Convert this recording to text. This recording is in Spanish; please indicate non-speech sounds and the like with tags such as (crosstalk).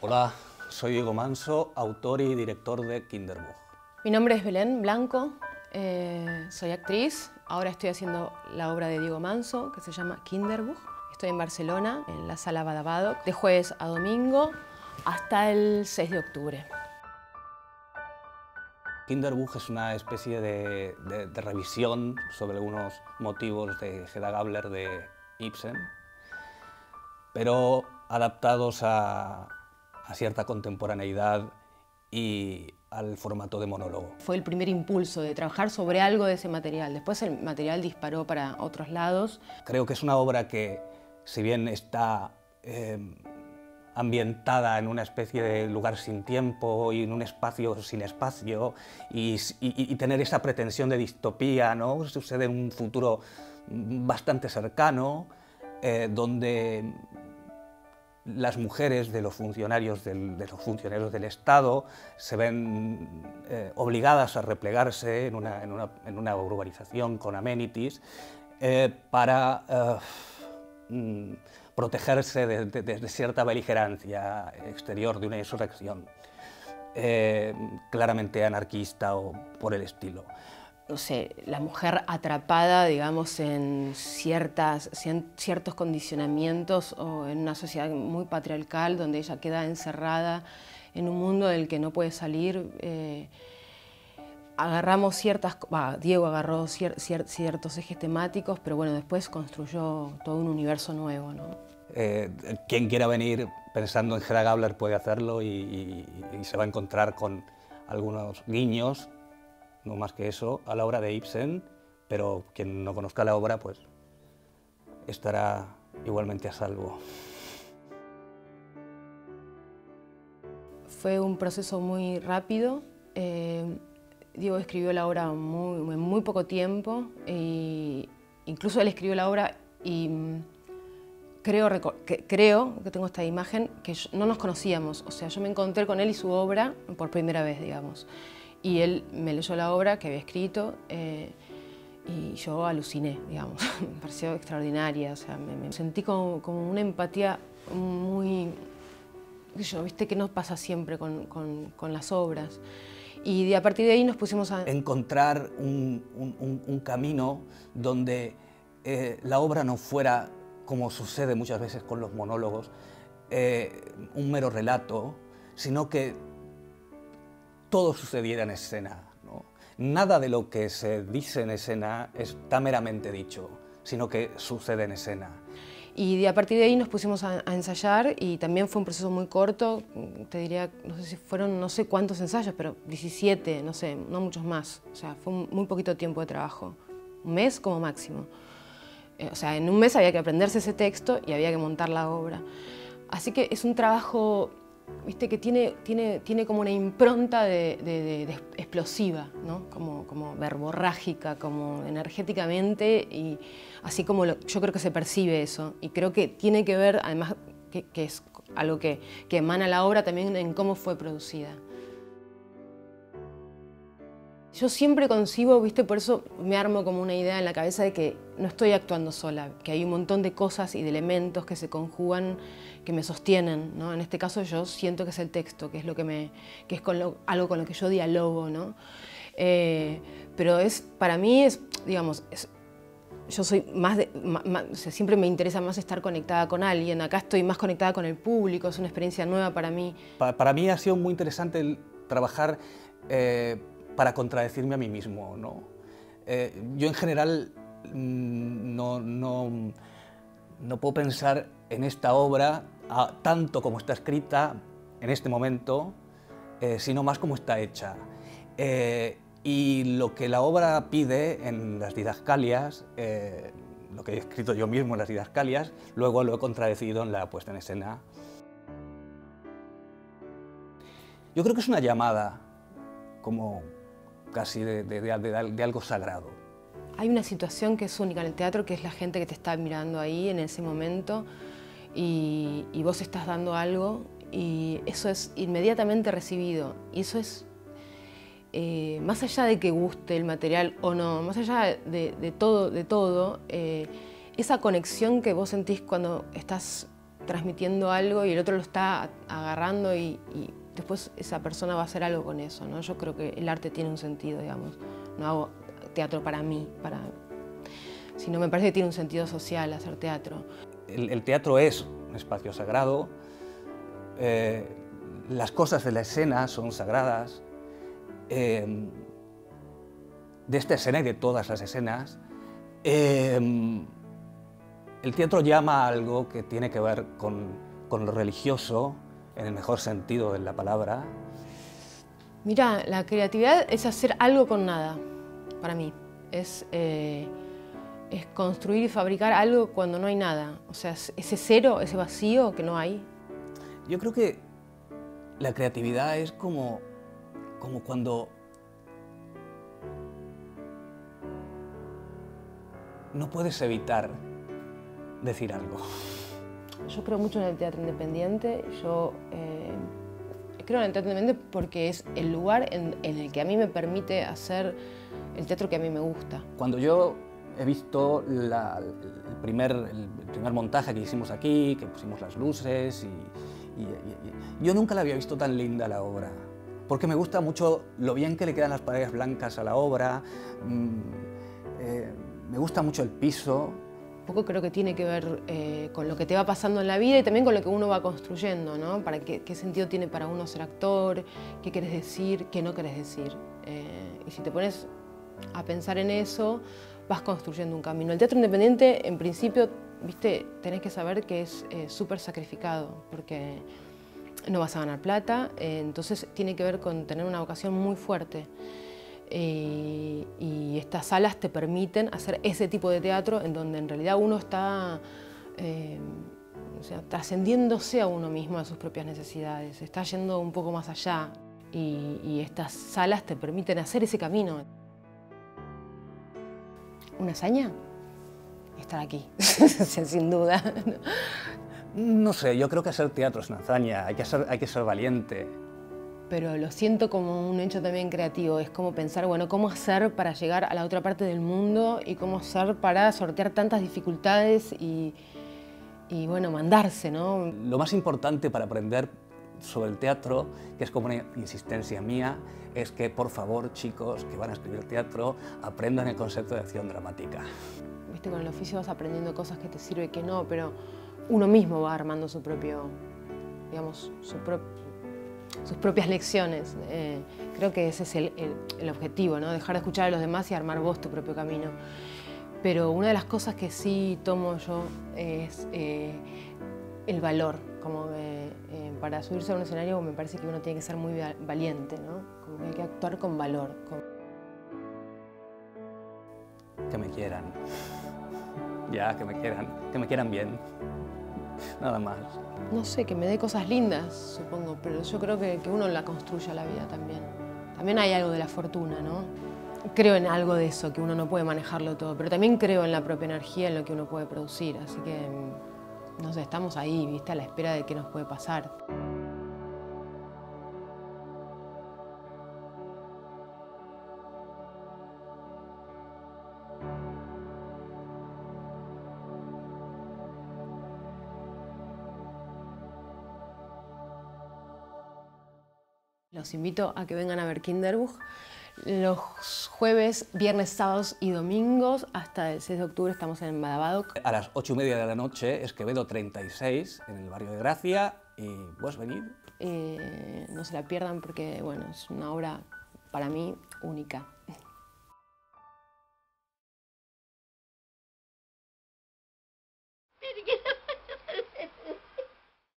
Hola, soy Diego Manso, autor y director de Kinderbuch. Mi nombre es Belén Blanco, eh, soy actriz. Ahora estoy haciendo la obra de Diego Manso que se llama Kinderbuch. Estoy en Barcelona, en la sala Badabadoc, de jueves a domingo hasta el 6 de octubre. Kinderbuch es una especie de, revisión sobre algunos motivos de Hedda Gabler de Ibsen, pero adaptados a, a cierta contemporaneidad y al formato de monólogo. Fue el primer impulso de trabajar sobre algo de ese material. Después el material disparó para otros lados. Creo que es una obra que, si bien está eh, ambientada en una especie de lugar sin tiempo y en un espacio sin espacio y, tener esa pretensión de distopía, ¿no? sucede en un futuro bastante cercano, eh, donde las mujeres de los funcionarios del, de los funcionarios del Estado se ven eh, obligadas a replegarse en una, en, una, en una, urbanización con amenities eh, para eh, mm, protegerse de, de, cierta beligerancia exterior, de una insurrección claramente anarquista o por el estilo no sé, la mujer atrapada, digamos, en ciertas, ciertos condicionamientos o en una sociedad muy patriarcal donde ella queda encerrada en un mundo del que no puede salir. Eh, agarramos ciertas, Diego agarró ciertos ejes temáticos, pero bueno, después construyó todo un universo nuevo. ¿no? Eh, quien quiera venir pensando en Hedda Gabler puede hacerlo y se va a encontrar con algunos guiños no más que eso, a la obra de Ibsen, pero quien no conozca la obra, pues estará igualmente a salvo. Fue un proceso muy rápido. Eh, Diego escribió la obra muy, en muy poco tiempo, y incluso él escribió la obra y creo que, creo que tengo esta imagen que no nos conocíamos, o sea, yo me encontré con él y su obra por primera vez, digamos. Y él me leyó la obra que había escrito eh, y yo aluciné, digamos. (laughs) me pareció extraordinaria, o sea, me, sentí como, una empatía muy... Yo, viste que no pasa siempre con, con, las obras. Y a partir de ahí nos pusimos a... Encontrar un, un, camino donde eh, la obra no fuera, como sucede muchas veces con los monólogos, eh, un mero relato, sino que todo sucediera en escena. Nada de lo que se dice en escena está meramente dicho, sino que sucede en escena. Y a partir de ahí nos pusimos a, ensayar y también fue un proceso muy corto, te diría, no sé si fueron no sé cuántos ensayos, pero 17, no sé, no muchos más. O sea, fue muy poquito tiempo de trabajo, un mes como máximo. Eh, o sea, en un mes había que aprenderse ese texto y había que montar la obra. Así que es un trabajo viste que tiene, tiene, tiene como una impronta de, explosiva, ¿no? como, como verborrágica, como energéticamente, y así como yo creo que se percibe eso. Y creo que tiene que ver, además, que, que es algo que, que emana la obra también en cómo fue producida. Yo siempre concibo, viste, por eso me armo como una idea en la cabeza de que no estoy actuando sola, que hay un montón de cosas y de elementos que se conjugan, que me sostienen, ¿no? En este caso yo siento que es el texto, que es, lo que me, que es algo con lo que yo dialogo, ¿no? Eh, pero es, para mí es, digamos, yo soy más siempre me interesa más estar conectada con alguien, acá estoy más conectada con el público, es una experiencia nueva para mí. Para, mí ha sido muy interesante trabajar eh, para contradecirme a mí mismo. ¿no? Eh, yo en general mm, no, no, no, puedo pensar en esta obra tanto como está escrita en este momento, eh, sino más como está hecha. Eh, y lo que la obra pide en las didascalias, lo que he escrito yo mismo en las didascalias, luego lo he contradecido en la puesta en escena. Yo creo que es una llamada, como, casi de, algo sagrado. Hay una situación que es única en el teatro, que es la gente que te está mirando ahí en ese momento y, vos estás dando algo y eso es inmediatamente recibido. Y eso es, eh, más allá de que guste el material o no, más allá de, todo, de todo eh, esa conexión que vos sentís cuando estás transmitiendo algo y el otro lo está agarrando y, después esa persona va a hacer algo con eso. ¿no? Yo creo que el arte tiene un sentido, digamos. No hago teatro para mí, para, sino me parece que tiene un sentido social hacer teatro. El, teatro es un espacio sagrado, eh, las cosas de la escena son sagradas. Eh, de esta escena y de todas las escenas, eh, el teatro llama a algo que tiene que ver con, con, lo religioso, en el mejor sentido de la palabra. Mira, la creatividad es hacer algo con nada, para mí. Es, eh, es construir y fabricar algo cuando no hay nada. O sea, ese cero, ese vacío que no hay. Yo creo que la creatividad es como, como cuando no puedes evitar decir algo. Yo creo mucho en el teatro independiente. Yo eh, creo en el teatro independiente porque es el lugar en, el que a mí me permite hacer el teatro que a mí me gusta. Cuando yo he visto el, primer, el primer montaje que hicimos aquí, que pusimos las luces, y, yo nunca la había visto tan linda la obra, porque me gusta mucho lo bien que le quedan las paredes blancas a la obra, mm, eh, me gusta mucho el piso, poco creo que tiene que ver eh, con lo que te va pasando en la vida y también con lo que uno va construyendo, ¿no? Para qué, qué sentido tiene para uno ser actor, qué quieres decir, qué no quieres decir. Eh, y si te pones a pensar en eso, vas construyendo un camino. El teatro independiente, en principio, viste, tenés que saber que es eh, súper sacrificado, porque no vas a ganar plata, entonces tiene que ver con tener una vocación muy fuerte. Eh, y estas salas te permiten hacer ese tipo de teatro en donde en realidad uno está eh, trascendiéndose a uno mismo, a sus propias necesidades, está yendo un poco más allá y, estas salas te permiten hacer ese camino. ¿Una hazaña? Estar aquí, (laughs) sin duda. ¿no? sé, yo creo que hacer teatro es una hazaña, hay que hay que ser valiente pero lo siento como un hecho también creativo. Es como pensar, bueno, cómo hacer para llegar a la otra parte del mundo y cómo hacer para sortear tantas dificultades y, y bueno, mandarse, ¿no? Lo más importante para aprender sobre el teatro, que es como una insistencia mía, es que por favor, chicos que van a escribir teatro, aprendan el concepto de acción dramática. Viste, con el oficio vas aprendiendo cosas que te sirven y que no, pero uno mismo va armando su propio, digamos, su propio sus propias lecciones. Eh, creo que ese es el, objetivo, ¿no? dejar de escuchar a los demás y armar vos tu propio camino. Pero una de las cosas que sí tomo yo es eh, el valor. Como eh, para subirse a un escenario me parece que uno tiene que ser muy valiente, ¿no? hay que actuar con valor. Que me quieran. Ya, que me quieran. Que me quieran bien. (laughs) Nada más no sé, que me dé cosas lindas, supongo, pero yo creo que, uno la construye a la vida también. También hay algo de la fortuna, ¿no? Creo en algo de eso, que uno no puede manejarlo todo, pero también creo en la propia energía, en lo que uno puede producir, así que, no sé, estamos ahí, ¿viste? A la espera de qué nos puede pasar. Los invito a que vengan a ver Kinderbuch los jueves, viernes, sábados y domingos. Hasta el 6 de octubre estamos en Badabadoc. A las 8 y media de la noche, Esquevedo 36, en el barrio de Gracia. Y puedes venir. Eh, no se la pierdan porque bueno, es una obra para mí única.